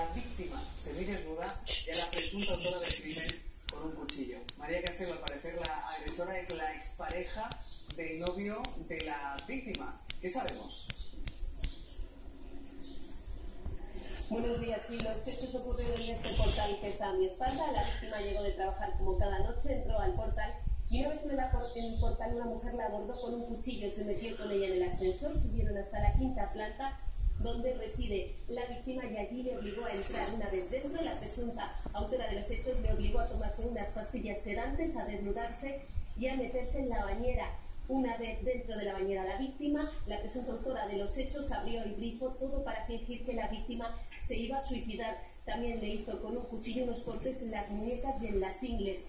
la víctima semidesnuda y a la presunta autora del crimen con un cuchillo. María Castelo, al parecer, la agresora es la expareja del novio de la víctima. ¿Qué sabemos? Buenos días, sí, los hechos ocurrieron en este portal que está a mi espalda. La víctima llegó de trabajar como cada noche, entró al portal y una vez en el portal una mujer la abordó con un cuchillo, se metió con ella en el ascensor, subieron hasta la quinta planta donde reside la víctima y allí le obligó a entrar una vez dentro. La presunta autora de los hechos le obligó a tomarse unas pastillas sedantes, a desnudarse y a meterse en la bañera. Una vez dentro de la bañera la víctima, la presunta autora de los hechos abrió el grifo, todo para fingir que la víctima se iba a suicidar. También le hizo con un cuchillo unos cortes en las muñecas y en las ingles.